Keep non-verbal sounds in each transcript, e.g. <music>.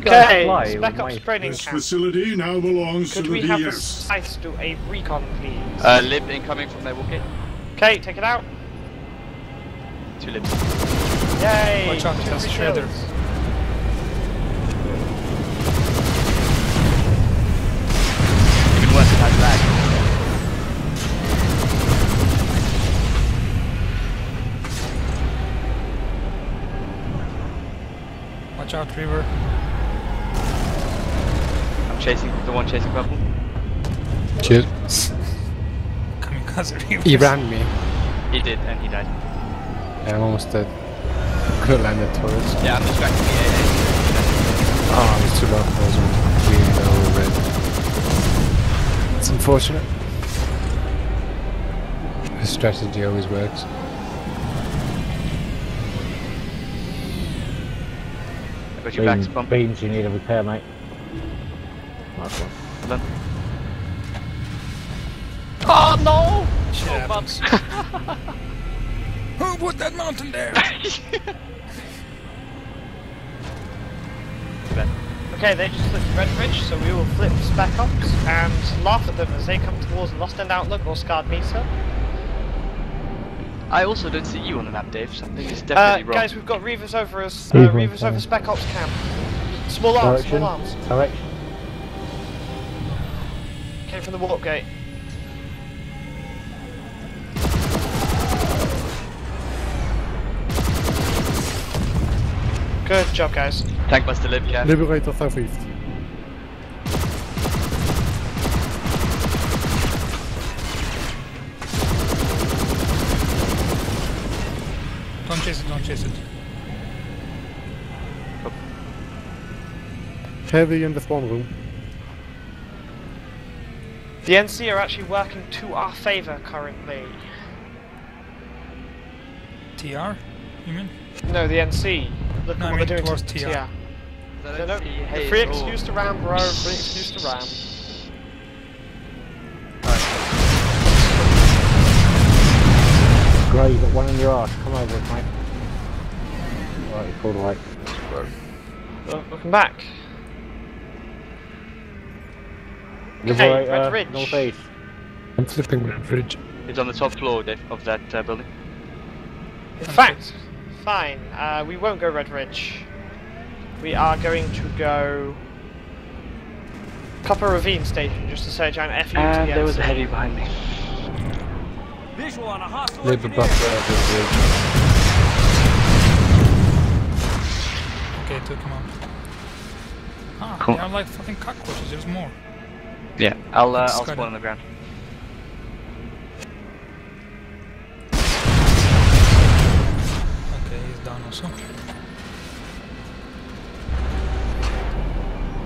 Did you guys Okay, fly? Spec Ops my- training This camp. facility now belongs Could to we the have the DS. sites do a recon, please? Uh, lib incoming from my walkie. okay, take it out. Two libs. Yay! Watch out, two that's Shredder. Even worse, it has lag. Watch out, River. I'm chasing the one chasing purple. Cheers. Kamikaze River. He ran me. He did, and he died. Yeah, I'm almost dead. Could have landed turrets. Yeah, I'm distracting the AA. Oh, ah, I was too low. I was on green, no red. It's unfortunate. His strategy always works. I got your back, Beans, Spump. beans, you need a repair, mate. Nice one. Done. Oh no! Shit Oh, happens. <laughs> Who put that mountain there? <laughs> Okay, they just flipped Red Ridge, so we will flip Spec Ops and laugh at them as they come towards Lost End Outlook or Scarred Mesa. I also don't see you on the map, Dave. Something is Uh, definitely wrong. guys, we've got Reavers over us. Uh, Reavers over Spec Ops camp. Small arms, Direction. small arms. Direction. Came from the warp gate. Good job, guys. Tank buster lib, yeah. Liberator southeast. Don't chase it, don't chase it. Heavy in the spawn room. The NC are actually working to our favour currently. TR? You mean? No, the NC. Look No, at I what mean they're doing towards to TR. TR. No, no, Hey, free oh. excuse to ram, bro. Free excuse to ram. Gray, you got one in your arse. Come over, mate. Right, you pulled away. Well, welcome back. Liberator, Red Ridge. northeast. I'm flipping Red Ridge. It's on the top floor, Dave, of that uh, building. In fact, fine. Uh, we won't go Red Ridge. We are going to go Copper Ravine Station just to say a giant FU to And there was a heavy behind me. Live above Red Ridge. Okay, took him out. Ah, Cool. they are like fucking cockroaches, there's more. Yeah, I'll uh, I'll spawn on the ground. Okay, he's down also.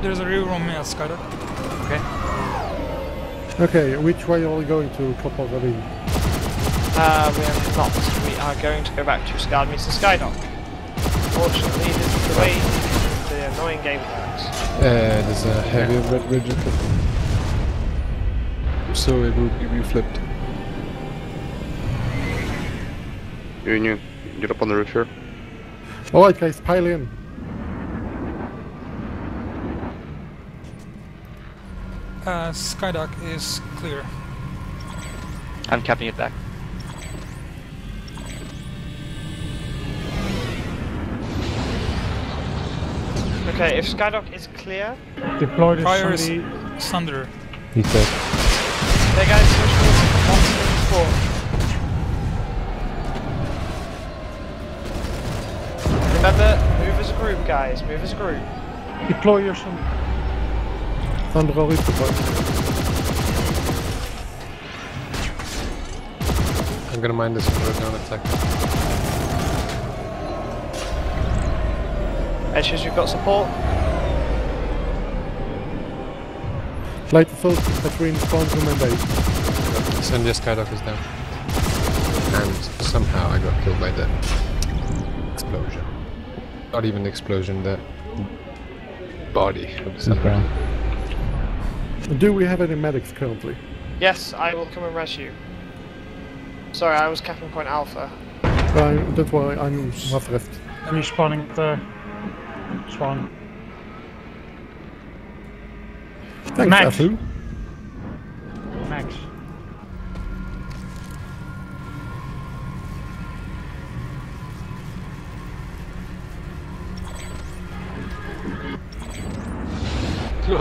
There's a river on me at Skydock. Okay. Okay, which way are we going to Copper Ravine? Uh, we are not. We are going to go back to Scarred Mesa Skydock. Fortunately, this is the way the annoying game works. Uh, there's a heavy Red Ridge at the So it will be reflipped. You you get up on the roof here. Alright guys, pile in. Uh, Skydock is clear. I'm capping it back. Okay, if Skydock is clear, Deploy the Prior is Sunny. Thunder. He said. There guys, push towards Boston Sport. Remember, move as a group, guys. Move as a group. Deploy your son. Thunder is deployed. I'm gonna mind this for a down attack. Edges, you've got support. Light the field between spawn room and base. Sandia Skydock is down. And somehow I got killed by the explosion. Not even the explosion, the body of the Sandra. Do we have any medics currently? Yes, I will come and res you. Sorry, I was capping point alpha. Uh, don't worry, I'm half rest. Respawning at the spawn. Thanks, Max. Afu. Max.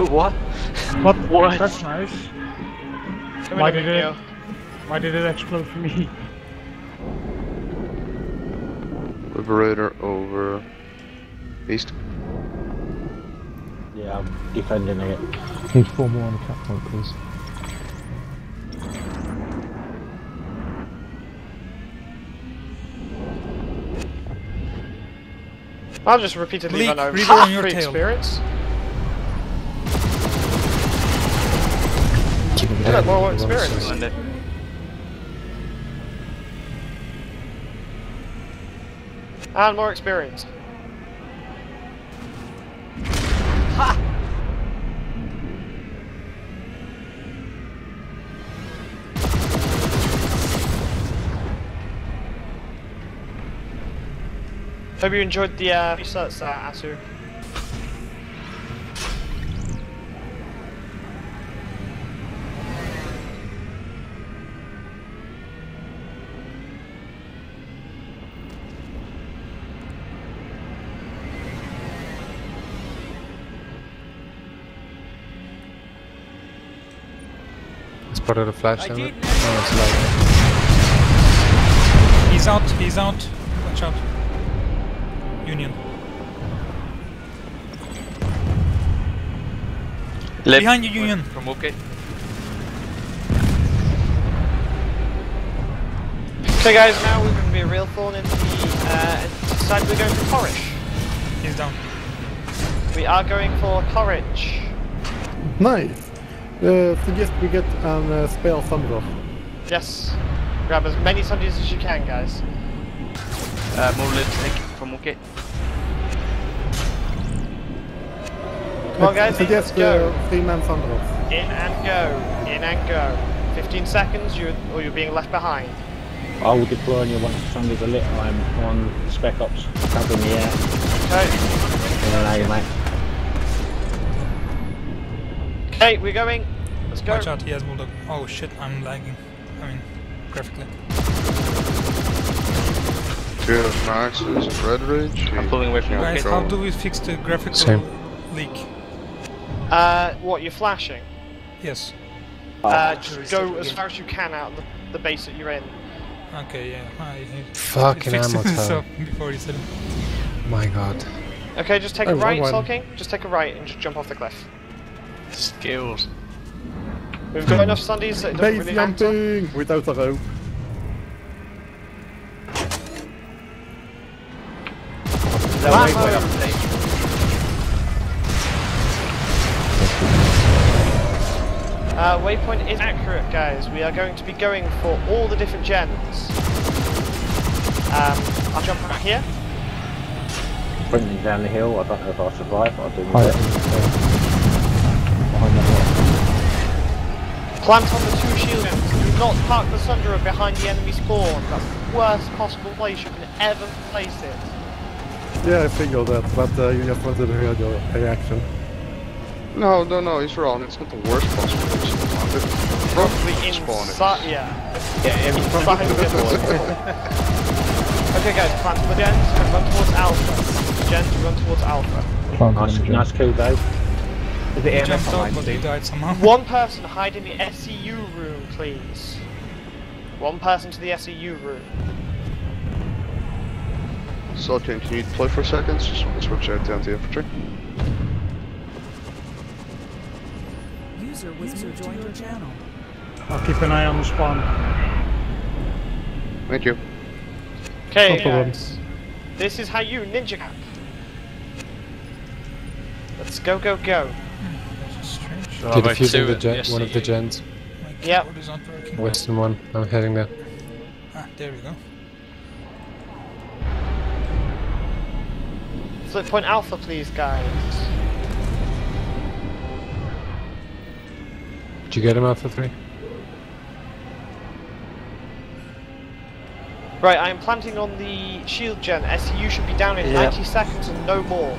what? What? What? That's nice. Come Why did it- Why did it explode for me? Liberator over east. Yeah, I'm defending it. Need four more on the cap point, please. I'll just repeatedly Leak, run over. reroll on your Free tail. experience. Keep Yeah, more One experience. second. And more experience. Hope you enjoyed the uh, research, uh, Asu. Spotted a flash on it. Oh, it's He's out, he's out. Watch out. Union. Left. Behind you, Union. From OK. Okay guys, now we're going to be a real thorn in the uh, side we're going for Corrish. He's down. We are going for Corrish. Nice. Uh, suggest we get an uh, spare thunder. Yes. Grab as many Sundays as you can, guys. Uh, more lipstick from OK. Come on, guys, let's go. three man thunder. In and go. In and go. 15 seconds, you or you're being left behind. I will deploy on you once the sun is lit. I'm on spec ops, covering the air. Okay. In and out, mate. Okay, we're going. Let's go. Watch out, he has bulldog. Oh shit, I'm lagging. I mean, graphically. Two Max is Red Ridge. I'm pulling away from Yeah, Guys, how do we fix the graphical Same. leak? Uh, what, you're flashing? Yes. Uh, just go as far as you can out of the, the base that you're in. Okay, yeah. I, he Fucking he fixed ammo himself tower. <laughs> before he said it. My god. Okay, just take Oh, a right, wrong one. Sulking. Just take a right and just jump off the cliff. Skills. We've got enough Sundays that it doesn't Base really matter. jumping without a rope. Uh, waypoint is accurate, guys. We are going to be going for all the different gens. Um, I'll jump back here. Sprinting down the hill. I don't know if I'll survive, but I'll do my best. Behind. Plant on the two shields. Do not park the Sunderer behind the enemy spawn. That's the worst possible place you can ever place it. Yeah, I figured that, but uh, you just wanted to hear your reaction. No, no, no, he's wrong. It's not the worst possible place to find it. Probably Roughly spawn inside. it. Yeah. Yeah, in front Behind the <laughs> Okay, guys, plant the gens and run towards Alpha. Gens, run towards Alpha. Nice, nice kill, Dave. Is it He AMS jumped online, but he died somehow. One person hide in the SCU room, please. One person to the SCU room. Sulkin, can you play for a second? Just want to switch out to anti-infantry. User was moved to your channel. I'll keep an eye on the spawn. Thank you. Okay, No guys. This is how you ninja cap. Let's go, go, go. That's strange. Defusing the gen- one of the gens. My Yep. keyboard is not working. Western one. I'm heading there. Ah, there we go. Flip point alpha, please, guys. Did you get him Alpha 3? Right, I am planting on the shield gen. SCU should be down in Yeah. 90 seconds and no more.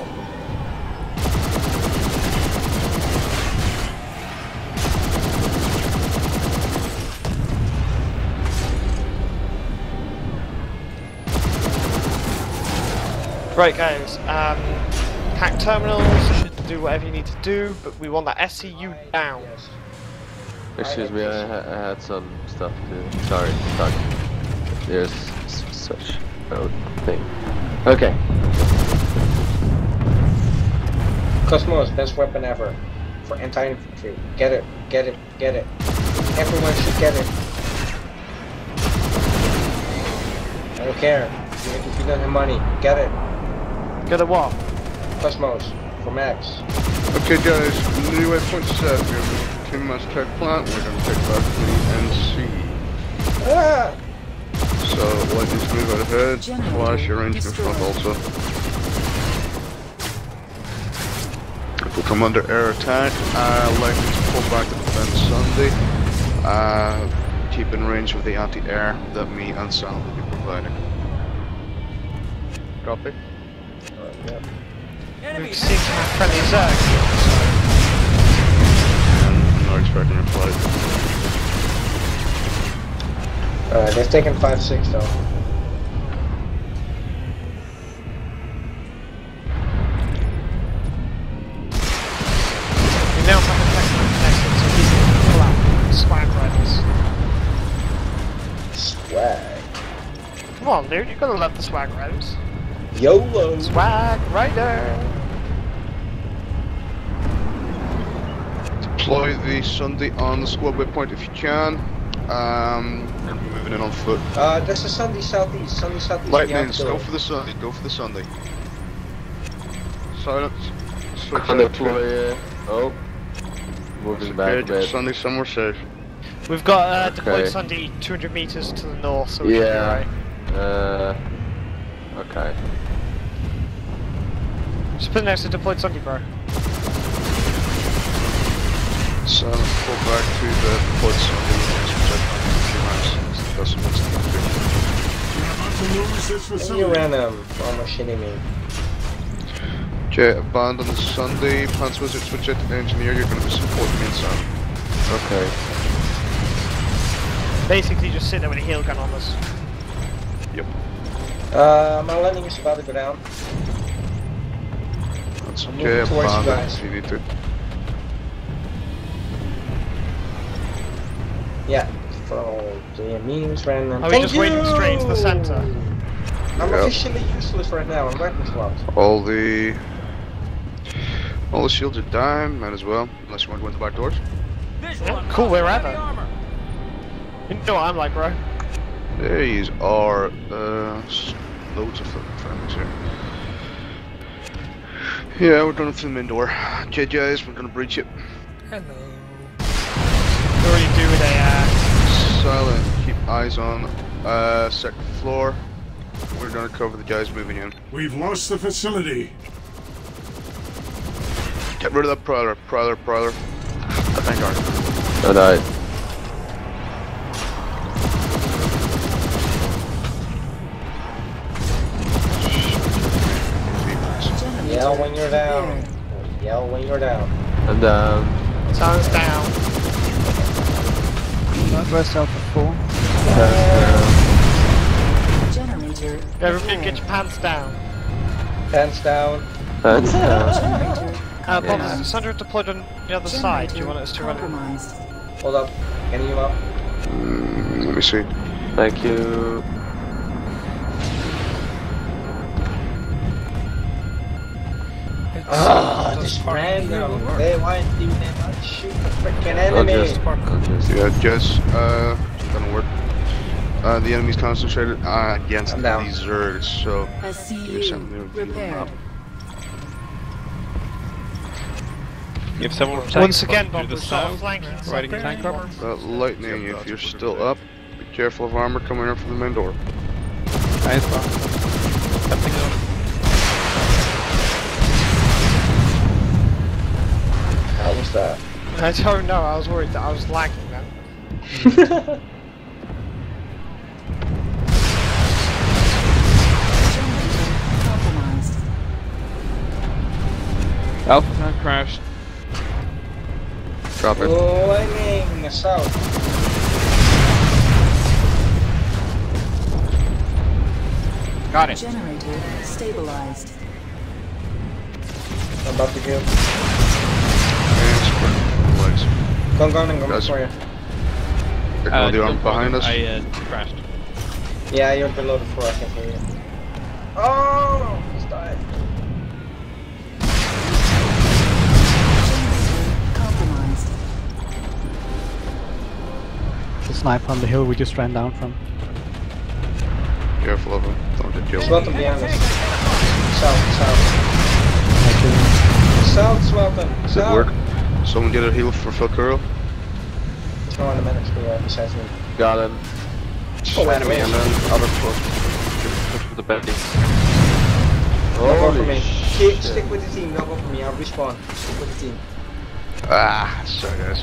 Right, guys. Um, hack terminals. Do whatever you need to do, but we want that SCU down. Excuse me, I, ha I had some stuff to. Sorry, stuck. There's such a thing. Okay. Cosmos, best weapon ever for anti-infantry. Get it, get it, get it. Everyone should get it. I don't care. Even if you don't have money, get it. Get a what? Cosmos for Max. Okay, guys, new waypoint set. We're going to King Mass Tech Plant. We're going to take back the NC. Ah! So, lightning to move out ahead. Flash, your range in front also. If we come under air attack, I like to pull back to defend Sunday. Uh, keep in range with the anti-air that me and Sal will be providing. Copy. We seem to have friendly Zerg. And I'm not expecting a flight. Alright, they've taken 5-6 though. We now have a technical connected, so we can pull out swag riders. Swag. Come on, dude, you gotta love the swag riders. YOLO! Swag rider. Deploy the Sunday on the squad waypoint if you can. Um, and we're moving in on foot. Uh, there's a Sunday southeast. Sunday southeast. Lightnings, go for the Sunday, go for the Sunday. Silence. Switch Can out to- deploy. Uh, oh. Moving back a Okay, bit. Sunday somewhere safe. We've got uh, deployed Okay. Sunday 200 meters to the north, so we should be Yeah. Uh. Okay. Just put next to deployed Sunday, bro. Silent, pull back to the deployed Sunday. Switch out to King Mass. That's what it's going to do. You random. Oh, machining me. Okay, abandon the Sunday. Pants Wizard, switch out to engineer. You're going to be supporting me inside. Okay. Basically, just sit there with a heal gun on us. Yep. Uh, my landing is about to go down. That's I'm okay, moving towards you guys. if you need to. Yeah. Follow the means random. Are we Thank just waiting you! straight into the center? I'm Yeah. officially useless right now. I'm weapon swapped. All the... All the shields are down, might as well. Unless you want to go in the back doors. Yeah, cool, wherever. You know what I'm like, bro. These are uh, loads of fucking friendlies here. Yeah, we're going through the main door. Okay, guys, we're gonna breach it. Hello. We already do with a, uh, Silent, keep eyes on uh, second floor. We're gonna cover the guys moving in. We've lost the facility. Get rid of that prowler, prowler, prowler. Vanguard. Alright. Yell when you're down. Yell when you're down. And um. sounds down. Northwest Alpha 4. Generator. Everybody get your pants down. Pants down. Pants down. Generator. Uh, Bob, Yeah. there's Sandra deployed on the other side. Do you want us to run it? Compromised. Hold up. Getting you up. Mm, let me see. thank you. Ah, just random. Hey, why do they not shoot the freaking I'll enemy? just. I'll just. Yeah, just uh, it's gonna work. Uh, the enemy's concentrated uh, against I'm these Zergs, so give SCU. something to them up. You have several tanks Once again, to Bob, the we've got a south, flanking riding side. tank up. Uh, lightning, if you're still up, be careful of armor coming up from the main door. Nice one. Something How was that? I don't know, I was worried that I was lagging then. Generator compromised. Alpha tank crashed. Drop it. Lightning south. Got it. Generator stabilized. I'm about to heal. And spread legs. Go, go, and go Guys. for you. Ignore the arm behind us. I uh, crashed. Yeah, you're below the floor, I can hear you. Oh! He's died. Compromised. The sniper on the hill we just ran down from. Careful of him. Don't get killed. Swelton behind us. South, south. Actually, South, Swelton. Does it work? Someone get a heal for Phil Curl? No one minutes uh, besides me. Got him. Oh, wait a And then other push. Push with the belly. No go for me. Keep, stick with the team, no go for me. I'll respawn. Stick with the team. Ah, sorry guys.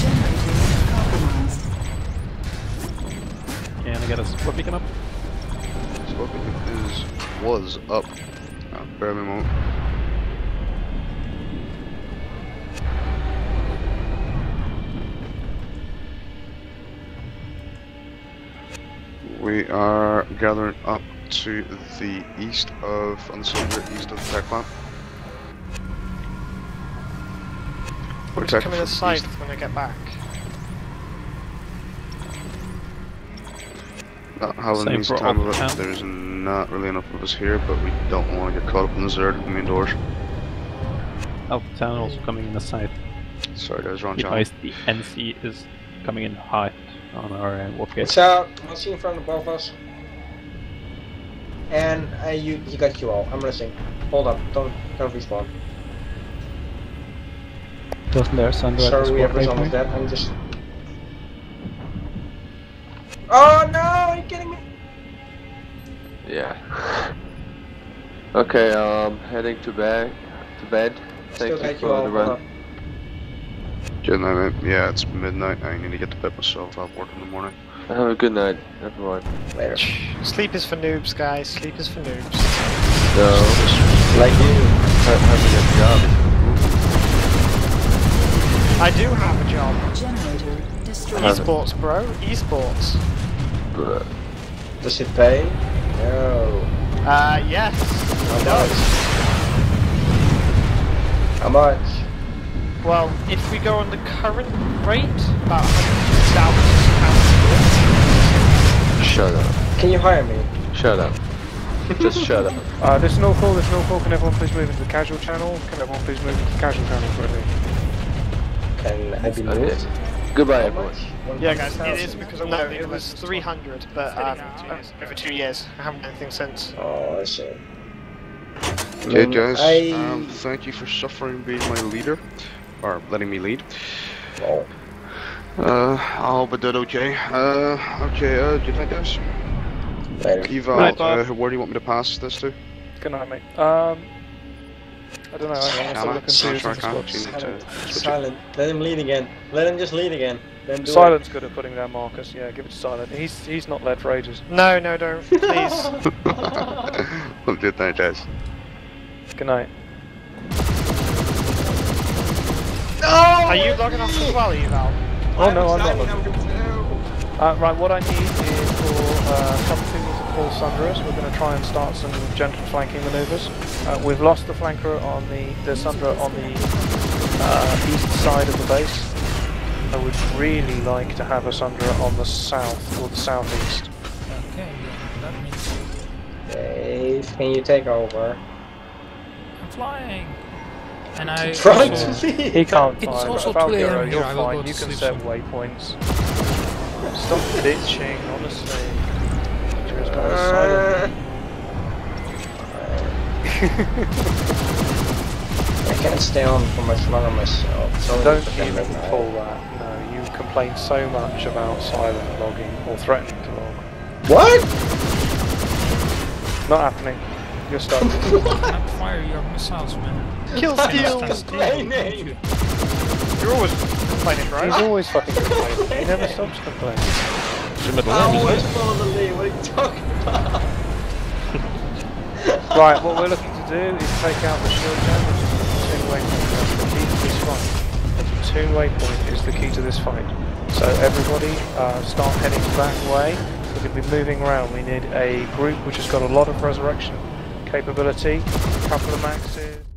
Generator compromised. can I get a split beacon up? Scorpion is was up. Uh, bear me a moment. We are gathering up to the east of on Unsundra, east of the tech plant. We're We're coming to from site east. when I get back. Not having Same these time of Alpha it. There's not really enough of us here, but we don't want to get caught up in the Zerg coming indoors. Alpha Town also coming in the side. Sorry guys, wrong The channel. the NC is coming in high on our uh, warp gate. Watch out. I'll see in front of us. And uh, you, he got you all. I'm listening. Hold up. Don't, don't respawn. Doesn't there Sandra at Sorry, we have squad almost dead. I'm just. Oh no! Yeah. Okay, um, heading to bed. To bed. Thank got you you for all. the Hold run. up. Good night, mate. Yeah, it's midnight. I need to get to bed myself. I have work in the morning. Have a good night, everyone. Later. Sleep is for noobs, guys. Sleep is for noobs. So, Like you. ha- having a job. I do have a job. Generator destroyed. Esports, bro. Esports. Bruh. Does it pay? No. Uh, yes. How It much? does. How much? Well, if we go on the current rate, about 100,000 pounds. Shut up. Can you hire me? Shut up. Just shut up. <laughs> Uh, this is no call, this is no call. Can everyone please move into the casual channel? Can everyone please move into the casual channel quickly? Can I be Okay. moved? Goodbye, everyone. Yeah, guys, it is 100,000. because no, it was 300, but um, over two years. I haven't done anything since. Oh, I see. Okay, Mm, guys. I- Um, thank you for suffering being my leader, or letting me lead. Oh. Uh, I hope I did okay. Uh, okay. Uh, good night, guys. Later. Eval, Night, uh, where do you want me to pass this to? Good night, mate. Um, I don't know, I want to Anna, look into Sasha, into I can't. squads. You need to Silent. Silent. Let him lead again. Let him just lead again. Then do Silent's good at putting down markers, yeah, give it to Silent. He's he's not led for ages. No, no, don't. Please. <laughs> well, good night, guys. Good night. Are you logging off as well, Eval? Oh no, I'm not looking. Uh, right, what I need is for uh, something to pull Sunderers. We're going to try and start some gentle flanking maneuvers. Uh, we've lost the flanker on the, the Sundra on the uh, east side of the base. I would really like to have a Sundra on the south or the southeast. Okay, that means Dave, can you take over? I'm flying. And I <laughs> Trying to lead. He can't It's fly. also Valkyra, 2 you're here, I will fine. You can sleep set waypoints. Stop <laughs> bitching, honestly. Just got a silent. I can't stay on for much longer myself. It's only Don't even midnight. pull that. No, you complain so much about silent logging or threatening to log. What? Not happening. You're stuck. <laughs> Cannot fire your missiles, man. Kill steal. stand still. Complaining. You're always complaining, He's right? always fucking complaining. He never stops complaining. I always follow the lead. What are you talking about? <laughs> Right, what we're looking to do is take out the shield gen, which is the platoon waypoint. That's the key to this fight. The platoon waypoint is the key to this fight. So everybody, uh, start heading that way. We're going to be moving around. We need a group which has got a lot of resurrection capability, a couple of maxes.